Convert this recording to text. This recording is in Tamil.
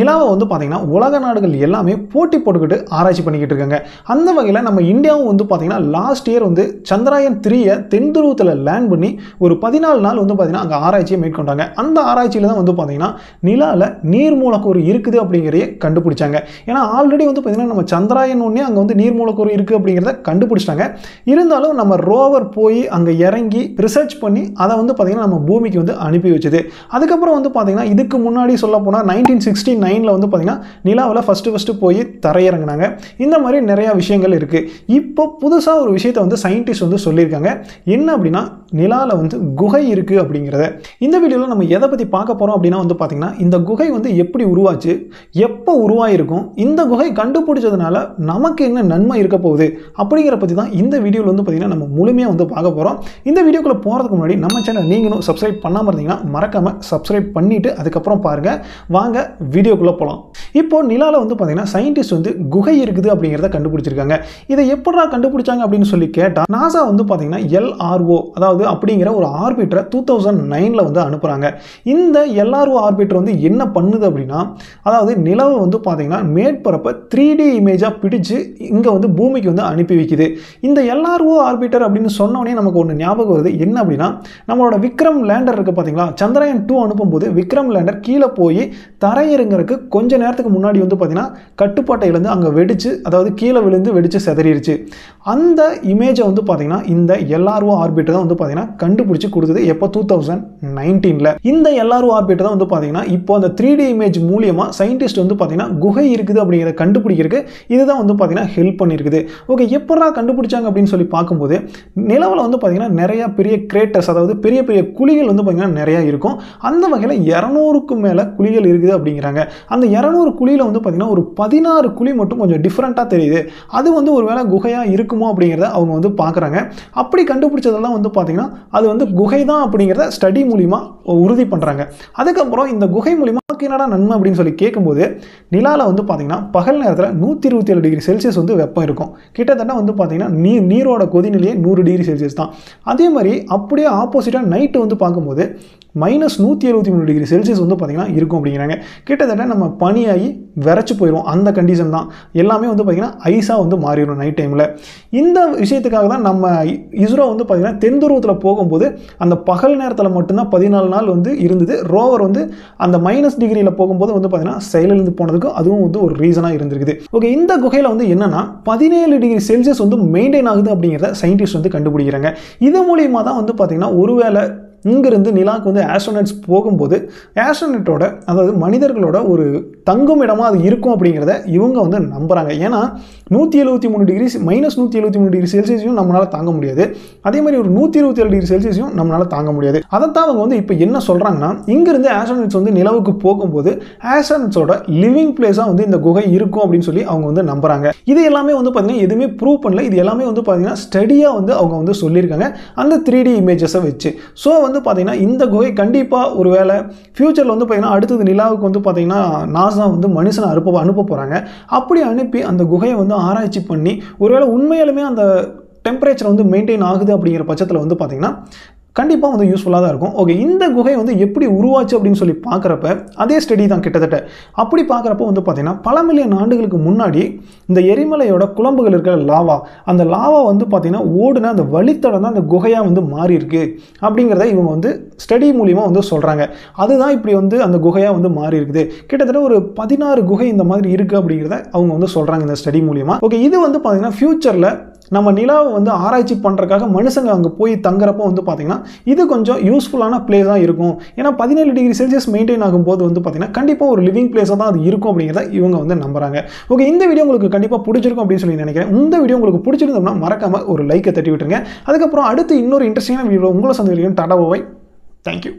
நிலாவை வந்து பார்த்தீங்கன்னா உலக நாடுகள் எல்லாமே போட்டி போட்டுக்கிட்டு ஆராய்ச்சி பண்ணிக்கிட்டு இருக்காங்க. அந்த வகையில் நம்ம இந்தியாவும் வந்து பார்த்தீங்கன்னா லாஸ்ட் இயர் வந்து சந்திராயன் த்ரீயை தென் துருவத்தில் லேண்ட் பண்ணி ஒரு பதினாலு நாள் வந்து பார்த்தீங்கன்னா அங்கே ஆராய்ச்சியை மேற்கொண்டாங்க. அந்த ஆராய்ச்சியில் தான் வந்து பார்த்தீங்கன்னா நிலாவில் நீர் மூலக்கூறு இருக்குது அப்படிங்கிறதையே கண்டுபிடிச்சாங்க. ஏன்னா ஆல்ரெடி வந்து பார்த்தீங்கன்னா நம்ம சந்திராயன் ஒன்றே அங்கே வந்து நீர் மூலக்கூறு இருக்குது அப்படிங்கிறத கண்டுபிடிச்சிட்டாங்க. இருந்தாலும் நம்ம ரோவர் போய் அங்கே இறங்கி ரிசர்ச் பண்ணி அதை வந்து பார்த்தீங்கன்னா நம்ம பூமிக்கு வந்து அனுப்பி வச்சுது. அதுக்கப்புறம் வந்து பார்த்தீங்கன்னா இதுக்கு முன்னாடி சொல்ல போனால் நைன்டீன் சிக்ஸ்டி நைனில் வந்து பார்த்தீங்கன்னா நிலாவில் ஃபஸ்ட்டு ஃபஸ்ட்டு போய் தரையிறங்கினாங்க. இந்த மாதிரி நிறையா விஷயங்கள் இருக்குது இப்போ புதுசாக ஒரு விஷயத்தை வந்து சயின்டிஸ்ட் வந்து சொல்லியிருக்காங்க. என்ன அப்படின்னா நிலாவில் வந்து குகை இருக்குது அப்படிங்கிறத. இந்த வீடியோவில் நம்ம எதை பற்றி பார்க்க போகிறோம் அப்படின்னா வந்து பார்த்திங்கன்னா இந்த குகை வந்து எப்படி உருவாச்சு எப்போ உருவாயிருக்கும் இந்த குகை கண்டுபிடிச்சதுனால நமக்கு என்ன நன்மை இருக்க போகுது அப்படிங்கிற பற்றி தான் இந்த வீடியோவில் வந்து பார்த்திங்கன்னா நம்ம முழுமையாக வந்து பார்க்க போகிறோம் இந்த வீடியோக்குள்ளே போகிறதுக்கு முன்னாடி நம்ம சேனல் நீங்களும் சப்ஸ்கிரைப் பண்ணாமல் இருந்தீங்கன்னா மறக்காமல் சப்ஸ்கிரைப் பண்ணிவிட்டு அதுக்கப்புறம் பாருங்கள் வாங்க வீடியோ வீடியோக்குள்ளே போகலாம். இப்போ நிலாவில் வந்து பார்த்திங்கன்னா சயின்டிஸ்ட் வந்து குகை இருக்குது அப்படிங்கிறத கண்டுபிடிச்சிருக்காங்க. இதை எப்படா கண்டுபிடிச்சாங்க அப்படின்னு சொல்லி கேட்டால் நாசா வந்து பார்த்திங்கன்னா எல்ஆர்ஓ அதாவது அப்படிங்கிற ஒரு ஆர்பிட்டரை டூ தௌசண்ட் நைனில் வந்து அனுப்புகிறாங்க இந்த எல்ஆர்ஓ ஆர்பிட்டர் வந்து என்ன பண்ணுது அப்படின்னா அதாவது நிலவை வந்து பார்த்திங்கன்னா மேற்பரப்பை த்ரீ டி இமேஜாக பிடிச்சு இங்கே வந்து பூமிக்கு வந்து அனுப்பி வைக்குது. இந்த எல்ஆர்ஓ ஆர்பிட்டர் அப்படின்னு சொன்னோடனே நமக்கு ஒன்று ஞாபகம் வருது. என்ன அப்படின்னா நம்மளோட விக்ரம் லேண்டர் இருக்குது பார்த்தீங்களா சந்திரயான் டூ அனுப்பும்போது விக்ரம் லேண்டர் கீழே போய் இருக்கு கொஞ்ச நேரத்துக்கு முன்னாடி வந்து பார்த்தீங்கன்னா கட்டுப்பாட்டை இழந்து அங்கே வெடிச்சு அதாவது கீழே விழுந்து வெடிச்சு செதறிடுச்சு அந்த இமேஜை வந்து பார்த்தீங்கன்னா இந்த எல்ஆர்ஓ ஆர்பிட்டர் தான் வந்து பார்த்தீங்கன்னா கண்டுபிடிச்சி கொடுத்தது எப்போ? டூ தௌசண்ட் நைன்டீனில் இந்த எல்ஆர்ஓ ஆர்பிட்டர் தான் வந்து பார்த்தீங்கன்னா இப்போ அந்த த்ரீ டி இமேஜ் மூலியமாக சயின்டிஸ்ட் வந்து பார்த்தீங்கன்னா குகை இருக்குது அப்படிங்கிறத கண்டுபிடிக்கிறதுக்கு இதுதான் வந்து பார்த்தீங்கன்னா ஹெல்ப் பண்ணியிருக்குது ஓகே எப்படா கண்டுபிடிச்சாங்க அப்படின்னு சொல்லி பார்க்கும்போது நிலவில் வந்து பார்த்தீங்கன்னா நிறைய பெரிய கிரேட்டர்ஸ் அதாவது பெரிய பெரிய குழிகள் வந்து பார்த்தீங்கன்னா நிறையா இருக்கும். அந்த வகையில் இரநூறுக்கும் மேலே குழிகள் இருக்குது அப்படிங்கிறாங்க. அந்த இரநூறு குழியில் வந்து பார்த்திங்கன்னா ஒரு பதினாறு குழி மட்டும் கொஞ்சம் டிஃப்ரெண்ட்டாக தெரியுது. அது வந்து ஒரு வேளை குகையாக இருக்குமோ அப்படிங்கிறத அவங்க வந்து பார்க்குறாங்க அப்படி கண்டுபிடிச்சதெல்லாம் வந்து பார்த்திங்கன்னா அது வந்து குகை தான் அப்படிங்கிறத ஸ்டடி மூலிமா உறுதி பண்ணுறாங்க அதுக்கப்புறம் இந்த குகை மூலிமா நமக்கு என்னடா நன்மை அப்படின்னு சொல்லி கேட்கும்போது நிலாவில் வந்து பார்த்திங்கன்னா பகல் நேரத்தில் நூற்றி இருபத்தி ஏழு டிகிரி செல்சியஸ் வந்து வெப்பம் இருக்கும். கிட்டத்தட்ட வந்து பார்த்தீங்கன்னா நீர் நீரோட கொதிநிலையே நூறு டிகிரி செல்சியஸ் தான். அதே மாதிரி அப்படியே ஆப்போசிட்டாக நைட்டு வந்து பார்க்கும்போது மைனஸ் நூற்றி எழுபத்தி மூணு டிகிரி செல்சியஸ் வந்து பார்த்திங்கன்னா இருக்கும் அப்படிங்கிறாங்க. கிட்டத்தட்ட நம்ம பனியாகி விரைச்சி போயிடும் அந்த கண்டிஷன் தான். எல்லாமே வந்து பார்த்திங்கன்னா ஐஸாக வந்து மாறிடும் நைட் டைமில் இந்த விஷயத்துக்காக தான் நம்ம இஸ்ரோ வந்து பார்த்திங்கன்னா தென்துருவத்தில் போகும்போது அந்த பகல் நேரத்தில் மட்டும்தான் பதினாலு நாள் வந்து இருந்தது. ரோவர் வந்து அந்த மைனஸ் டிகிரியில் போகும்போது வந்து பார்த்திங்கன்னா செயலிழந்து போனதுக்கும் அதுவும் வந்து ஒரு ரீசனாக இருந்திருக்குது. ஓகே இந்த குகையில் வந்து என்னென்னா பதினேழு டிகிரி செல்சியஸ் வந்து மெயின்டைன் ஆகுது அப்படிங்கிறத சயின்டிஸ்ட் வந்து கண்டுபிடிக்கிறாங்க. இது மூலியமாக தான் வந்து பார்த்திங்கன்னா ஒருவேளை இங்கிருந்து நிலாவுக்கு வந்து ஆஸ்ட்ரோனட்ஸ் போகும்போது ஆஸ்ட்ரோனட்டோட அதாவது மனிதர்களோட ஒரு தங்கும் இடமாக அது இருக்கும் அப்படிங்கிறத இவங்க வந்து நம்புகிறாங்க ஏன்னா நூற்றி எழுபத்தி மூணு டிகிரி மைனஸ் நூற்றி எழுபத்தி மூணு டிகிரி செல்சியஸையும் நம்மளால் தாங்க முடியாது. அதே மாதிரி ஒரு நூற்றி இருபத்தி ஏழு டிகிரி செல்சியஸையும் நம்மளால் தாங்க முடியாது. அதைத்தான் அவங்க வந்து இப்போ என்ன சொல்கிறாங்கன்னா இங்கிருந்து ஆஸ்ட்ரோனட்ஸ் வந்து நிலவுக்கு போகும்போது ஆஸ்ட்ரோனட்ஸோட லிவிங் பிளேஸாக வந்து இந்த குகை இருக்கும் அப்படின்னு சொல்லி அவங்க வந்து நம்புகிறாங்க இது எல்லாமே வந்து பார்த்தீங்கன்னா எதுவுமே ப்ரூவ் பண்ணல. இது எல்லாமே வந்து பார்த்தீங்கன்னா ஸ்டடியாக வந்து அவங்க வந்து சொல்லியிருக்காங்க. அந்த த்ரீ டி இமேஜஸை வச்சு. ஸோ வந்து பார்த்தீங்கன்னா இந்த குகை கண்டிப்பாக ஒரு வேளை ஃப்யூச்சரில் வந்து பார்த்தீங்கன்னா அடுத்தது நிலாவுக்கு வந்து பார்த்தீங்கன்னா நாசா வந்து மனுஷனை அனுப்ப அனுப்ப போகிறாங்க அப்படி அனுப்பி அந்த குகையை வந்து ஆராய்ச்சி பண்ணி ஒருவேளை உண்மையாலுமே அந்த டெம்பரேச்சர் வந்து மெயின்டைன் ஆகுது அப்படிங்கிற பட்சத்தில் வந்து பார்த்திங்கன்னா கண்டிப்பாக வந்து யூஸ்ஃபுல்லாக தான் இருக்கும். ஓகே இந்த குகை வந்து எப்படி உருவாச்சு அப்படின்னு சொல்லி பார்க்குறப்ப அதே ஸ்டடி தான் கிட்டத்தட்ட. அப்படி பார்க்குறப்ப வந்து பார்த்திங்கன்னா பல மில்லியன் ஆண்டுகளுக்கு முன்னாடி இந்த எரிமலையோட குழம்புகள் இருக்கிற லாவா அந்த லாவா வந்து பார்த்திங்கன்னா ஓடுன அந்த வழித்தடம் தான் அந்த குகையாக வந்து மாறி இருக்கு அப்படிங்கிறத இவங்க வந்து ஸ்டடி மூலிமா வந்து சொல்கிறாங்க அதுதான் இப்படி வந்து அந்த குகையாக வந்து மாறி இருக்குது கிட்டத்தட்ட ஒரு பதினாறு குகை இந்த மாதிரி இருக்குது அப்படிங்கிறத அவங்க வந்து சொல்கிறாங்க இந்த ஸ்டடி மூலிமா ஓகே இது வந்து பார்த்திங்கன்னா ஃப்யூச்சரில் நம்ம நிலாவை வந்து ஆராய்ச்சி பண்ணுறக்காக மனுஷங்க அங்கே போய் தங்குறப்போ வந்து பார்த்திங்கன்னா இது கொஞ்சம் யூஸ்ஃபுல்லான பிளேஸாக இருக்கும். ஏன்னா பதினேழு டிகிரி செல்சியஸ் மெயின்டைன் ஆகும்போது வந்து பார்த்திங்கன்னா கண்டிப்பாக ஒரு லிவிங் பிளேஸாக தான் அது இருக்கும் அப்படிங்கிறத இவங்க வந்து நம்புறாங்க. ஓகே இந்த வீடியோ உங்களுக்கு கண்டிப்பாக பிடிச்சிருக்கும் அப்படின்னு சொல்லி நினைக்கிறேன். இந்த வீடியோ உங்களுக்கு பிடிச்சிருந்தோம்னா மறக்காமல் ஒரு லைக்கை தட்டி விட்டுருங்க அதுக்கப்புறம் அடுத்து இன்னொரு இன்ட்ரெஸ்டிங்கான வீடியோ உங்களை சந்திக்கிறேன் டாடா பாய் தேங்க்யூ